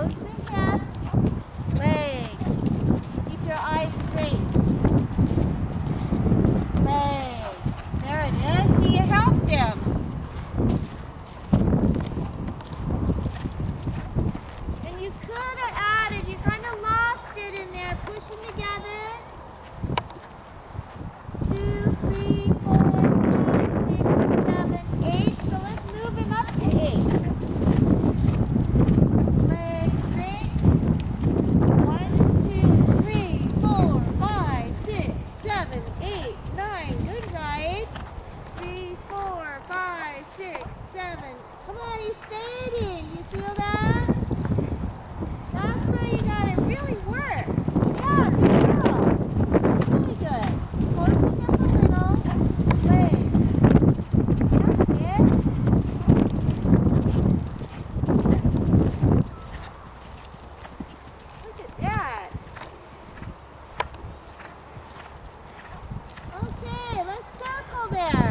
close it? Really stating. You feel that? That's where you gotta really work. Yeah, good girl. Really good. Closing just a little. Wave. That's it. Look at that. Okay, let's circle there.